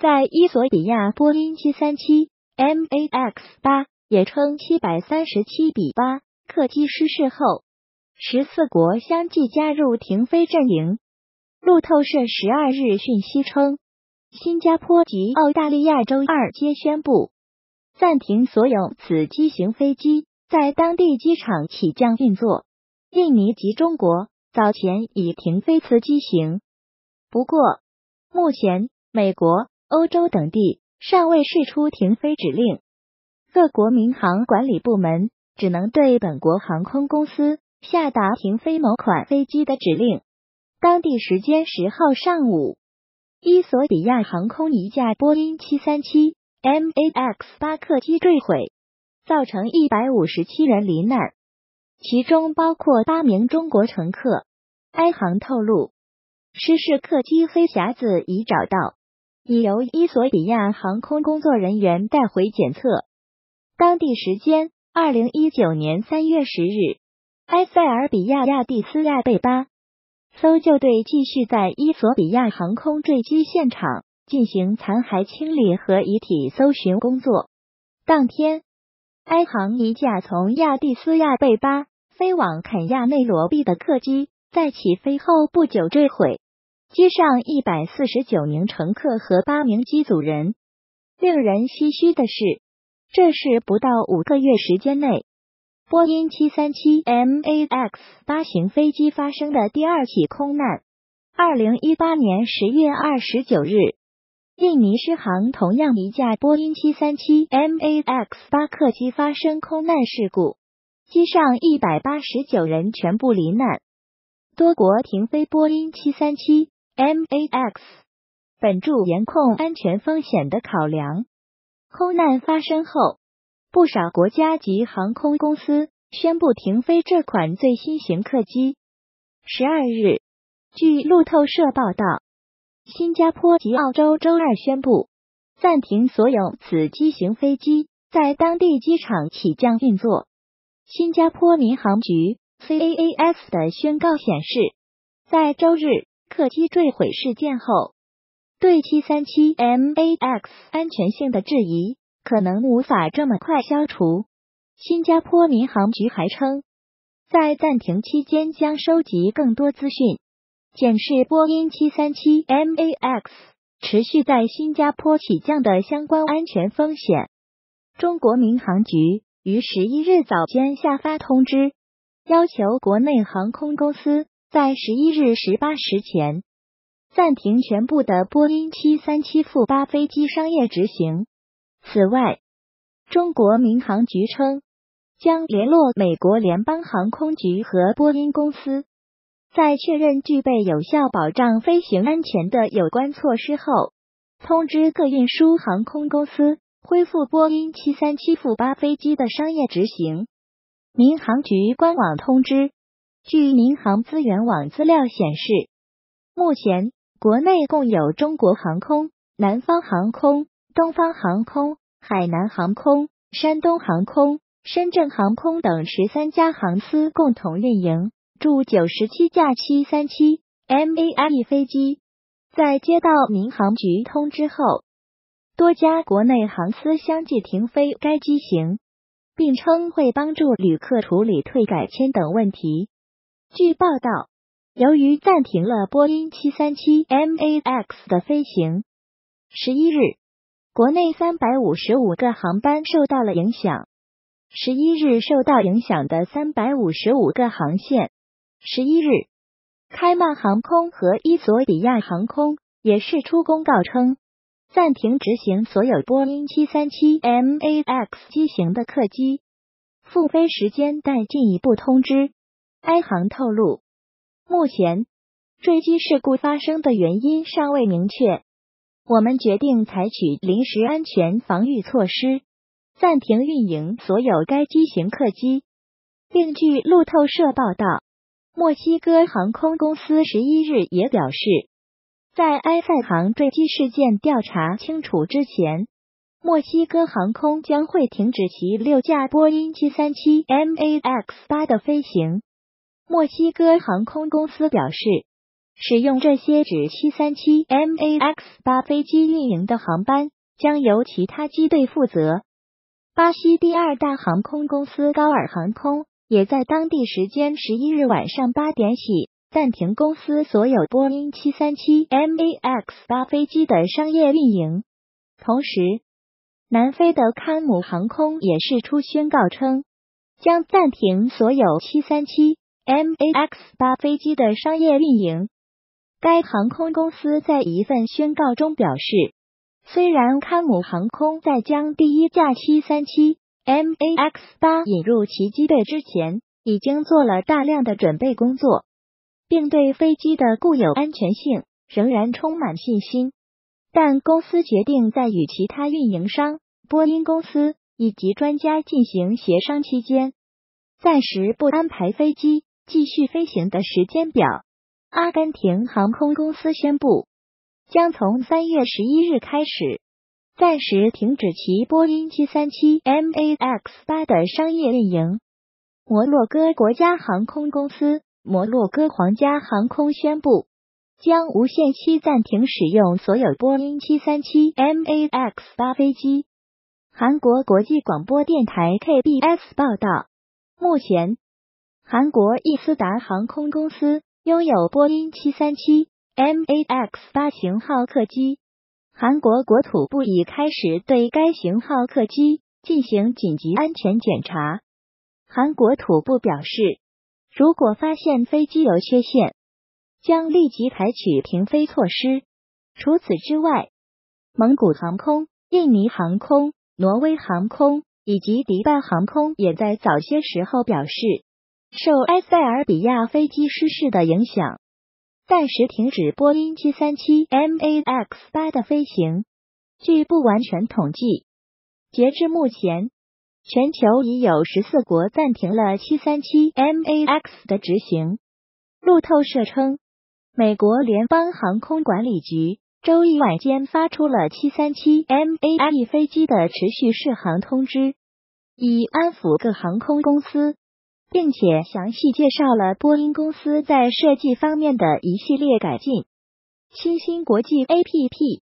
在伊索比亚波音七三七 MAX 八，也称七百三十七比八客机失事后，十四国相继加入停飞阵营。路透社十二日讯息称，新加坡及澳大利亚周二皆宣布暂停所有此机型飞机在当地机场起降运作。印尼及中国早前已停飞此机型，不过目前美国、欧洲等地尚未释出停飞指令，各国民航管理部门只能对本国航空公司下达停飞某款飞机的指令。当地时间十号上午，伊索比亚航空一架波音七三七 MAX 八客机坠毁，造成一百五十七人罹难，其中包括八名中国乘客。埃航透露，失事客机黑匣子已找到，已由伊索比亚航空工作人员带回检测。当地时间二零一九年三月十日，埃塞俄比亚亚的斯亚贝巴。搜救队继续在伊索比亚航空坠机现场进行残骸清理和遗体搜寻工作。当天，埃航一架从亚的斯亚贝巴飞往肯亚内罗毕的客机在起飞后不久坠毁，机上一百四十九名乘客和八名机组人。令人唏嘘的是，这是不到五个月时间内。波音七三七 MAX 八型飞机发生的第二起空难。二零一八年十月二十九日，印尼失航同样一架波音七三七 MAX 八客机发生空难事故，机上一百八十九人全部罹难，多国停飞波音七三七 MAX。本著严控安全风险的考量。空难发生后。不少国家及航空公司宣布停飞这款最新型客机。十二日，据路透社报道，新加坡及澳洲周二宣布暂停所有此机型飞机在当地机场起降运作。新加坡民航局 CAAS 的宣告显示，在周日客机坠毁事件后，对七三七 MAX 安全性的质疑。可能无法这么快消除。新加坡民航局还称，在暂停期间将收集更多资讯，检视波音七三七 MAX 持续在新加坡起降的相关安全风险。中国民航局于十一日早间下发通知，要求国内航空公司在十一日十八时前暂停全部的波音七三七负八飞机商业执行。此外，中国民航局称将联络美国联邦航空局和波音公司，在确认具备有效保障飞行安全的有关措施后，通知各运输航空公司恢复波音七三七负八飞机的商业执行。民航局官网通知，据民航资源网资料显示，目前国内共有中国航空、南方航空。东方航空、海南航空、山东航空、深圳航空等十三家航司共同运营驻九十七架七三七 MAI 飞机。在接到民航局通知后，多家国内航司相继停飞该机型，并称会帮助旅客处理退改签等问题。据报道，由于暂停了波音七三七 MAX 的飞行，十一日。国内三百五十五个航班受到了影响。十一日受到影响的三百五十五个航线。十一日，开曼航空和伊索比亚航空也释出公告称，暂停执行所有波音七三七 MAX 机型的客机复飞时间待进一步通知。埃航透露，目前坠机事故发生的原因尚未明确。我们决定采取临时安全防御措施，暂停运营所有该机型客机。另据路透社报道，墨西哥航空公司十一日也表示，在埃塞航坠机事件调查清楚之前，墨西哥航空将会停止其六架波音七三七 MAX 八的飞行。墨西哥航空公司表示。使用这些指737 MAX 八飞机运营的航班将由其他机队负责。巴西第二大航空公司高尔航空也在当地时间十一日晚上八点起暂停公司所有波音737 MAX 八飞机的商业运营。同时，南非的康姆航空也释出宣告称，将暂停所有737 MAX 八飞机的商业运营。该航空公司在一份宣告中表示。虽然康姆航空在将第一架737 MAX 八引入其机队之前，已经做了大量的准备工作，并对飞机的固有安全性仍然充满信心，但公司决定在与其他运营商、波音公司以及专家进行协商期间，暂时不安排飞机继续飞行的时间表。阿根廷航空公司宣布。将从三月十一日开始暂时停止其波音七三七 MAX 八的商业运营。摩洛哥国家航空公司摩洛哥皇家航空宣布，将无限期暂停使用所有波音七三七 MAX 八飞机。韩国国际广播电台 KBS 报道，目前韩国易思达航空公司拥有波音七三七。MAX 八型号客机，韩国国土部已开始对该型号客机进行紧急安全检查。韩国土部表示，如果发现飞机有缺陷，将立即采取停飞措施。除此之外，蒙古航空、印尼航空、挪威航空以及迪拜航空也在早些时候表示，受埃塞俄比亚飞机失事的影响。暂时停止波音七三七 MAX 八的飞行。据不完全统计，截至目前，全球已有十四国暂停了七三七 MAX 的执行。路透社称，美国联邦航空管理局周一晚间发出了七三七 MAX 飞机的持续试航通知，以安抚各航空公司。并且详细介绍了波音公司在设计方面的一系列改进。新兴国际 APP